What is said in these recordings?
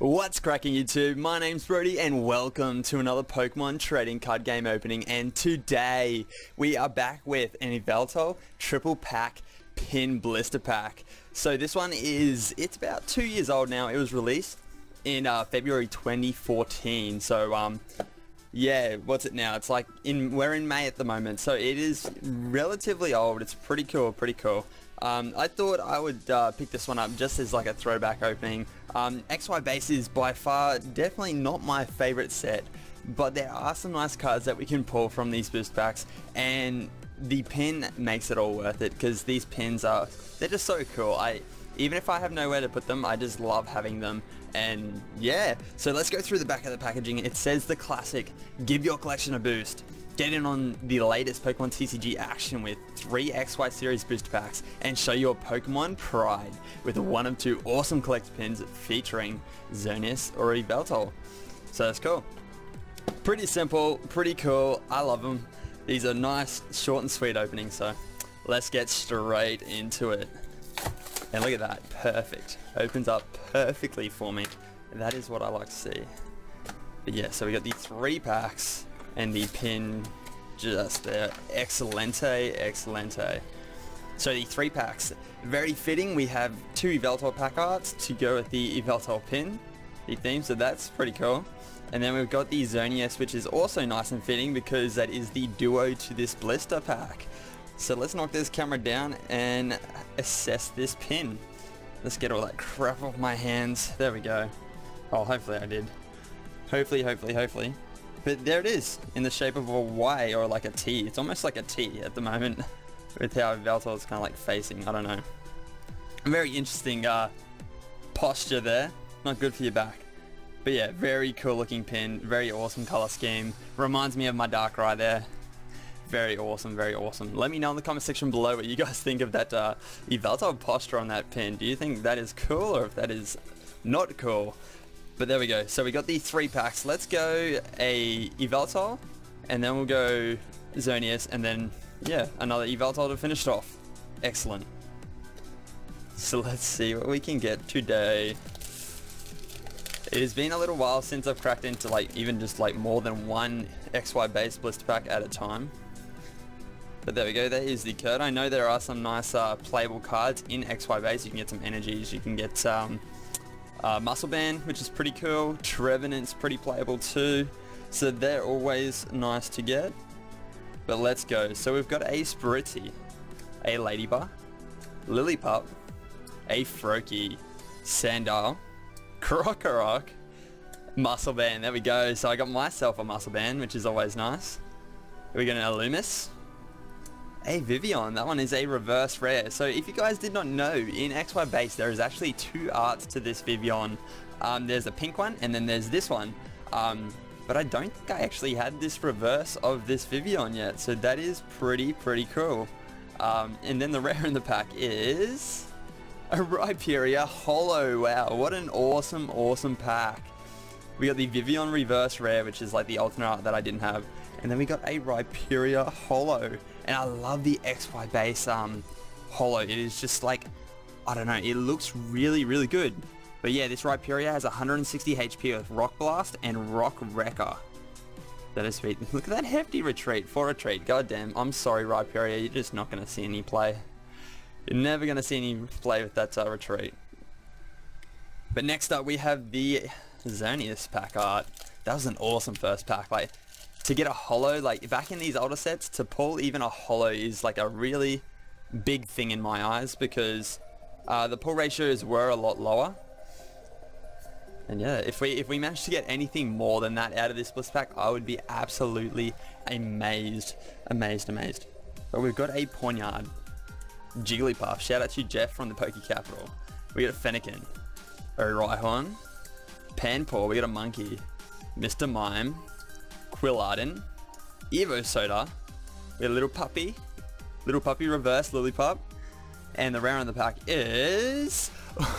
What's cracking YouTube? My name's Brodie and welcome to another Pokemon trading card game opening and today we are back with an Yveltal triple pack pin blister pack. So this one is, it's about two years old now. It was released in uh, February 2014. So um, yeah, what's it now? It's like in we're in May at the moment, so it is relatively old. It's pretty cool, pretty cool. Um, I thought I would uh, pick this one up just as like a throwback opening. Um, XY base is by far definitely not my favorite set, but there are some nice cards that we can pull from these boost packs, and the pin makes it all worth it because these pins are they're just so cool. I even if I have nowhere to put them, I just love having them. And yeah, so let's go through the back of the packaging. It says the classic, give your collection a boost. Get in on the latest Pokemon TCG action with three XY series booster packs and show your Pokemon pride with one of two awesome collect pins featuring Xerneas or Yveltal. So that's cool. Pretty simple, pretty cool. I love them. These are nice, short and sweet openings, so let's get straight into it. And look at that, perfect. Opens up perfectly for me. That is what I like to see. But yeah, so we got the three packs and the pin just there. Excelente, excelente. So the three packs, very fitting. We have two Yveltal pack arts to go with the Yveltal pin, the theme, so that's pretty cool. And then we've got the Xerneas, which is also nice and fitting because that is the duo to this blister pack. So let's knock this camera down and assess this pin. Let's get all that crap off my hands. There we go. Oh, hopefully I did. Hopefully, hopefully, hopefully. But there it is, in the shape of a Y or like a T. It's almost like a T at the moment with how Yveltal is kind of like facing. I don't know. Very interesting uh, posture there. Not good for your back. But yeah, very cool looking pin. Very awesome color scheme. Reminds me of my Darkrai there. Very awesome, very awesome. Let me know in the comment section below what you guys think of that uh, posture on that pin. Do you think that is cool or if that is not cool? But there we go. So we got the three packs. Let's go a Yveltal and then we'll go Xerneas and then, yeah, another Yveltal to finish it off. Excellent. So let's see what we can get today. It has been a little while since I've cracked into like even just like more than one XY base blister pack at a time. But there we go, there is the code. I know there are some nice uh, playable cards in XY base. You can get some energies, you can get um, uh, Muscle Band, which is pretty cool. Trevenant's pretty playable too. So they're always nice to get. But let's go. So we've got a Spritzee, a Ladybug, Lillipup, a Froakie, Sandile, Krokorok, Muscle Band. There we go. So I got myself a Muscle Band, which is always nice. We got an Illumise, a Vivillon. That one is a reverse rare. So if you guys did not know, in XY base there is actually two arts to this Vivillon. Um, there's a pink one and then there's this one. Um, but I don't think I actually had this reverse of this Vivillon yet. So that is pretty, pretty cool. Um, and then the rare in the pack is a Rhyperior Holo. Wow, what an awesome, awesome pack. We got the Vivillon Reverse Rare, which is like the alternate art that I didn't have. And then we got a Rhyperior Holo. And I love the XY base um, holo. It is just like, I don't know, it looks really, really good. But yeah, this Rhyperior has 160 HP with Rock Blast and Rock Wrecker. That is sweet. Look at that hefty retreat for retreat. God damn, I'm sorry Rhyperior, you're just not going to see any play. You're never going to see any play with that uh, retreat. But next up we have the Xerneas pack art. That was an awesome first pack. Like, to get a holo, like back in these older sets, to pull even a holo is like a really big thing in my eyes because uh, the pull ratios were a lot lower. And yeah, if we if we managed to get anything more than that out of this bliss pack, I would be absolutely amazed, amazed, amazed. But we've got a Pawniard, Jigglypuff. Shout out to Jeff from the Poke Capital. We got a Fennekin, a Rhyhorn, Panpour. We got a Monkey, Mr. Mime, Quilladin, Evosoda, we got a little puppy, little puppy reverse Lillipup, and the rare in the pack is...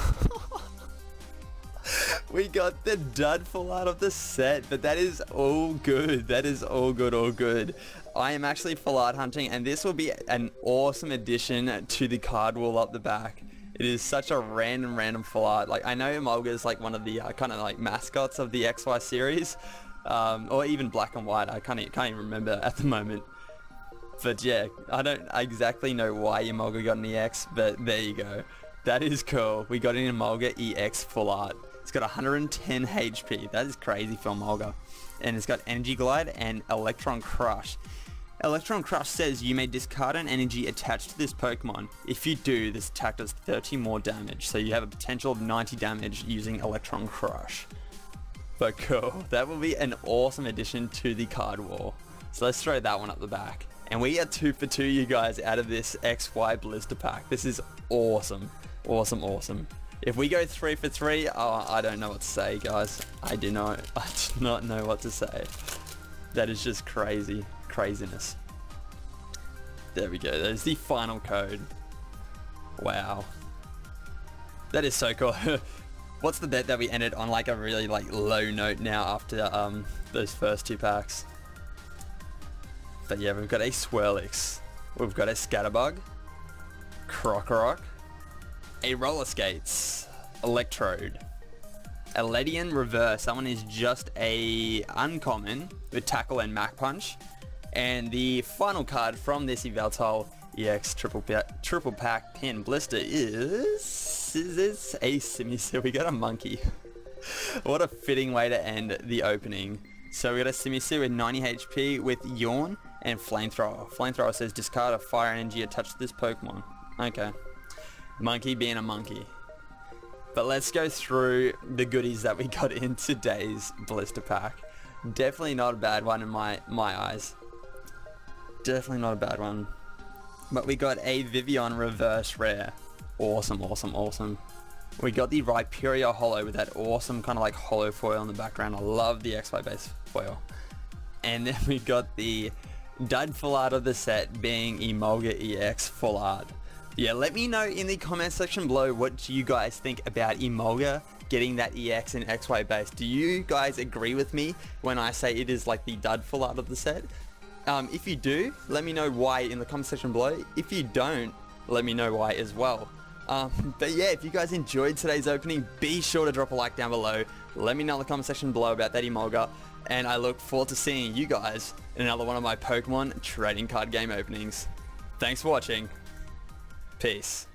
we got the dud full art of the set, but that is all good. That is all good, all good. I am actually full art hunting, and this will be an awesome addition to the card wall up the back. It is such a random, random full art. Like, I know Emolga is like one of the uh, kind of like mascots of the XY series. Um, or even black and white. I can't, can't even remember at the moment. But yeah, I don't exactly know why Emolga got an EX, but there you go. That is cool. We got an Emolga EX full art. It's got 110 HP. That is crazy for Emolga. And it's got Energy Glide and Electron Crush. Electron Crush says you may discard an energy attached to this Pokemon. If you do, this attack does 30 more damage, so you have a potential of 90 damage using Electron Crush. But cool, that will be an awesome addition to the card wall. So let's throw that one up the back. And we are two for two, you guys, out of this XY blister pack. This is awesome. Awesome, awesome. If we go three for three, oh, I don't know what to say, guys. I do not, I do not know what to say. That is just crazy craziness. There we go. There's the final code. Wow. That is so cool. What's the bet that we ended on like a really like low note now after um those first two packs? But yeah, we've got a Swirlix. We've got a Scatterbug. Krokorok. A Roller Skates. Electrode. A Ledian Reverse. That one is just a uncommon with Tackle and Mach Punch. And the final card from this Yveltal EX triple, triple pack pin blister is, is, is a Simisear. We got a monkey. what a fitting way to end the opening. So we got a Simisear with 90 HP with Yawn and Flamethrower. Flamethrower says discard a fire energy attached to this Pokemon. Okay. Monkey being a monkey. But let's go through the goodies that we got in today's blister pack. Definitely not a bad one in my, my eyes definitely not a bad one. But we got a Vivillon reverse rare. Awesome, awesome, awesome. We got the Rhyperior Holo with that awesome kind of like holo foil in the background. I love the XY base foil. And then we got the dud full art of the set being Emolga EX full art. Yeah, let me know in the comment section below what you guys think about Emolga getting that EX and XY base. Do you guys agree with me when I say it is like the dud full art of the set? Um, if you do, let me know why in the comment section below. If you don't, let me know why as well. Um, but yeah, if you guys enjoyed today's opening, be sure to drop a like down below. Let me know in the comment section below about that Emolga. And I look forward to seeing you guys in another one of my Pokemon trading card game openings. Thanks for watching. Peace.